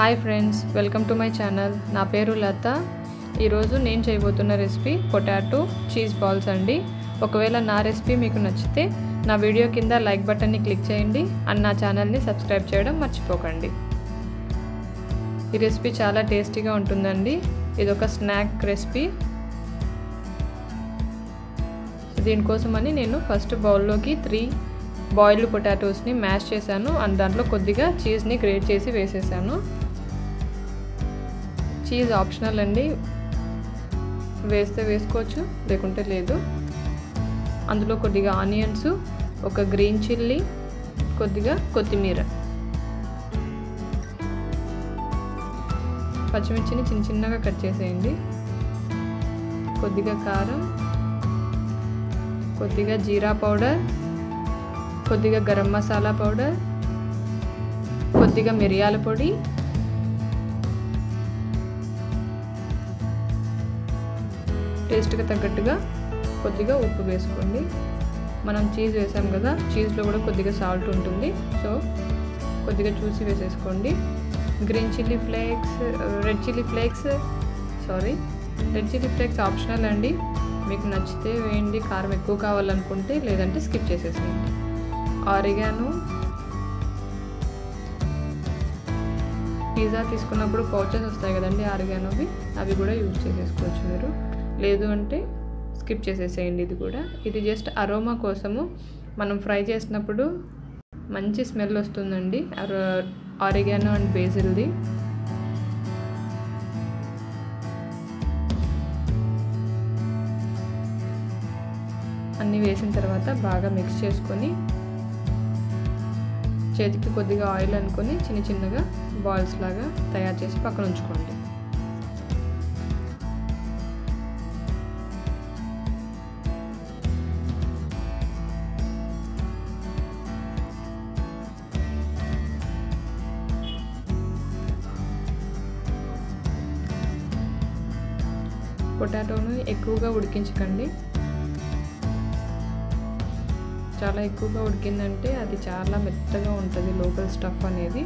Hi friends welcome to my channel. నా పేరు లత. ఈరోజు నేను చేయబోతున్న రెసిపీ పొటాటో చీజ్ బాల్స్ అండి. ఒకవేళ నా రెసిపీ మీకు నచ్చితే నా వీడియో కింద లైక్ బటన్ని క్లిక్ చేయండి. అండ్ నా ఛానల్ని సబ్స్క్రైబ్ చేయడం మర్చిపోకండి. ఈ రెసిపీ చాలా టేస్టీగా ఉంటుందండి. ఇది ఒక స్నాక్ రెసిపీ. దీనికోసమని నేను ఫస్ట్ బౌల్లోకి త్రీ బాయిల్డ్ పొటాటోస్ని మ్యాష్ చేశాను. అండ్ దాంట్లో కొద్దిగా చీజ్ని గ్రేట్ చేసి వేసేసాను. చీజ్ ఆప్షనల్ అండి. వేస్తే వేసుకోవచ్చు లేకుంటే లేదు. అందులో కొద్దిగా ఆనియన్స్ ఒక గ్రీన్ చిల్లీ కొద్దిగా కొత్తిమీర. పచ్చిమిర్చిని చిన్న చిన్నగా కట్ చేసేయండి. కొద్దిగా కారం కొద్దిగా జీరా పౌడర్ కొద్దిగా గరం మసాలా పౌడర్ కొద్దిగా మిరియాల పొడి టేస్ట్కి తగ్గట్టుగా కొద్దిగా ఉప్పు వేసుకోండి. మనం చీజ్ వేసాం కదా చీజ్లో కూడా కొద్దిగా సాల్ట్ ఉంటుంది. సో కొద్దిగా చూసి వేసేసుకోండి. Green chilli flakes red chilli flakes sorry red chilli flakes optional అండి. మీకు నచ్చితే వేయండి. కారం ఎక్కువ కావాలనుకుంటే లేదంటే స్కిప్ చేసేసేయండి. ఆరిగాను పిజ్జా తీసుకున్నప్పుడు పౌచెస్ వస్తాయి కదండి ఆరిగానోవి అవి కూడా యూజ్ చేసేసుకోవచ్చు మీరు. లేదు అంటే స్కిప్ చేసేసేయండి ఇది కూడా. ఇది జస్ట్ అరోమా కోసము. మనం ఫ్రై చేసినప్పుడు మంచి స్మెల్ వస్తుందండి. ఆరిగానో అండ్ బేజిల్ది అన్నీ వేసిన తర్వాత బాగా మిక్స్ చేసుకొని చేతికి కొద్దిగా ఆయిల్ అనుకొని చిన్న చిన్నగా బాల్స్ లాగా తయారు చేసి పక్కన ఉంచుకోండి. పొటాటోను ఎక్కువగా ఉడికించకండి. చాలా ఎక్కువగా ఉడికిందంటే అది చాలా మెత్తగా ఉంటుంది లోకల్ స్టఫ్ అనేది.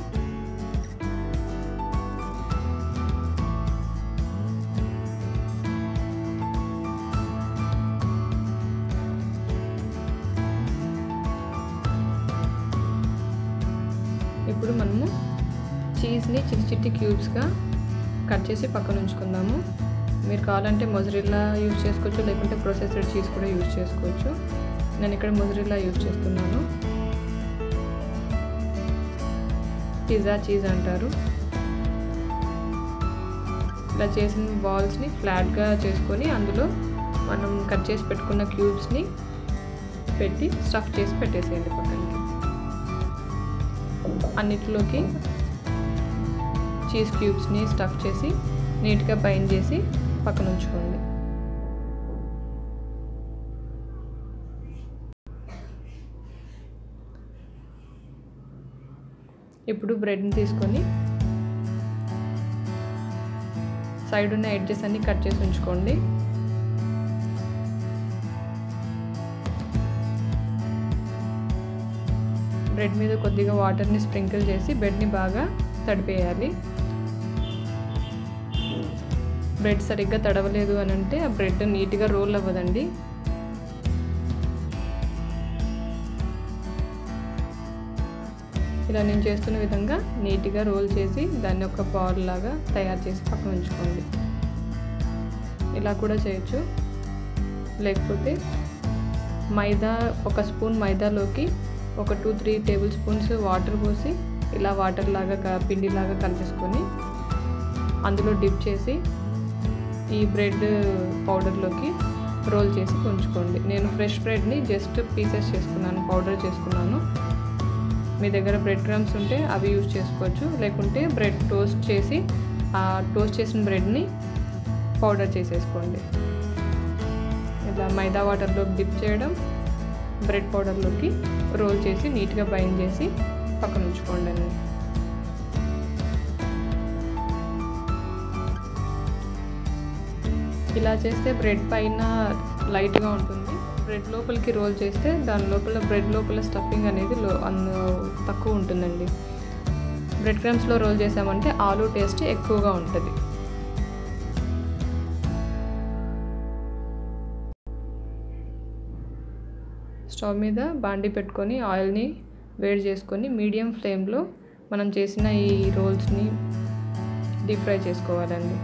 ఇప్పుడు మనము చీజ్ని చిట్టి చిట్టి క్యూబ్స్గా కట్ చేసి పక్కన ఉంచుకుందాము. మీరు కావాలంటే మొజరిల్లా యూజ్ చేసుకోవచ్చు లేకుంటే ప్రొసెసర్ చీజ్ కూడా యూజ్ చేసుకోవచ్చు. నేను ఇక్కడ మొజరిల్లా యూజ్ చేస్తున్నాను. పిజ్జా చీజ్ అంటారు. ఇలా చేసిన బాల్స్ని ఫ్లాట్గా చేసుకొని అందులో మనం కట్ చేసి పెట్టుకున్న క్యూబ్స్ని పెట్టి స్టఫ్ చేసి పెట్టేసేయండి పక్కనకి. అన్నిటిలోకి చీజ్ క్యూబ్స్ని స్టఫ్ చేసి నీట్గా బైండ్ చేసి పక్కన ఉంచుకోండి. ఇప్పుడు బ్రెడ్ని తీసుకొని సైడ్ ఉన్న ఎడ్జెస్ అన్ని కట్ చేసి ఉంచుకోండి. బ్రెడ్ మీద కొద్దిగా వాటర్ని స్ప్రింకిల్ చేసి బ్రెడ్ని బాగా తడిపేయాలి. బ్రెడ్ సరిగ్గా తడవలేదు అని అంటే ఆ బ్రెడ్ నీట్గా రోల్ అవ్వదండి. ఇలా నేను చేస్తున్న విధంగా నీట్గా రోల్ చేసి దాన్ని ఒక బాల్ లాగా తయారు చేసి పక్కన ఉంచుకోండి. ఇలా కూడా చేయొచ్చు. లేకపోతే మైదా ఒక స్పూన్ మైదాలోకి ఒక two three tablespoons water పోసి ఇలా వాటర్ లాగా పిండిలాగా కలిపేసుకొని అందులో డిప్ చేసి ఈ బ్రెడ్ పౌడర్లోకి రోల్ చేసి ఉంచుకోండి. నేను ఫ్రెష్ బ్రెడ్ని జస్ట్ పీసెస్ చేసుకున్నాను పౌడర్ చేసుకున్నాను. మీ దగ్గర బ్రెడ్ క్రమ్స్ ఉంటే అవి యూజ్ చేసుకోవచ్చు. లేకుంటే బ్రెడ్ టోస్ట్ చేసి ఆ టోస్ట్ చేసిన బ్రెడ్ని పౌడర్ చేసేసుకోండి. ఇలా మైదా వాటర్లోకి డిప్ చేయడం బ్రెడ్ పౌడర్లోకి రోల్ చేసి నీట్గా బైండ్ చేసి పక్కన ఉంచుకోండి ఇలా చేస్తే బ్రెడ్ పైన లైట్గా ఉంటుంది. బ్రెడ్ లోపలికి రోల్ చేస్తే దాని లోపల బ్రెడ్ లోపల స్టఫింగ్ అనేది లో తక్కువ ఉంటుందండి. బ్రెడ్ క్రమ్స్లో రోల్ చేసామంటే ఆలు టేస్ట్ ఎక్కువగా ఉంటుంది. స్టవ్ మీద బాండి పెట్టుకొని ఆయిల్ని వేడి చేసుకొని మీడియం ఫ్లేమ్లో మనం చేసిన ఈ రోల్స్ని డీప్ ఫ్రై చేసుకోవాలండి.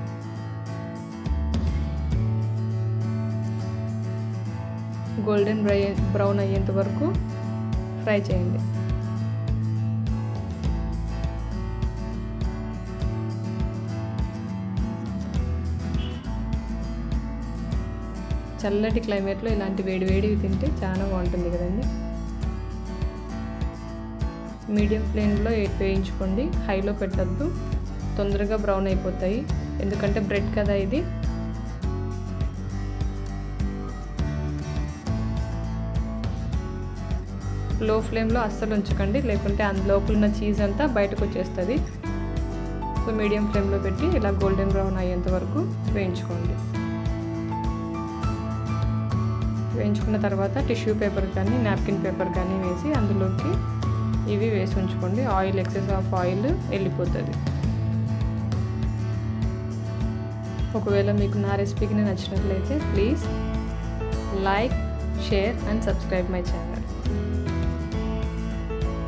గోల్డెన్ బ్రై బ్రౌన్ అయ్యేంత వరకు ఫ్రై చేయండి. చల్లటి క్లైమేట్లో ఇలాంటి వేడి వేడివి తింటే చాలా బాగుంటుంది కదండి. మీడియం ఫ్లేమ్లో వేయించుకోండి. హైలో పెట్టద్దు. తొందరగా బ్రౌన్ అయిపోతాయి. ఎందుకంటే బ్రెడ్ కదా ఇది. లో ఫ్లేమ్లో అస్సలు ఉంచకండి. లేకుంటే అందులోపల ఉన్న చీజ్ అంతా బయటకు వచ్చేస్తుంది. సో మీడియం ఫ్లేమ్లో పెట్టి ఇలా గోల్డెన్ బ్రౌన్ అయ్యేంత వరకు వేయించుకోండి. వేయించుకున్న తర్వాత టిష్యూ పేపర్ కానీ నాప్కిన్ పేపర్ కానీ వేసి అందులోకి ఇవి వేసి ఉంచుకోండి. ఆయిల్ ఎక్సెస్ ఆఫ్ ఆయిల్ వెళ్ళిపోతుంది. ఒకవేళ మీకు నా రెసిపీకి నచ్చినట్లయితే please like share and subscribe my channel.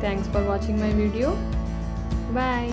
Thanks for watching my video bye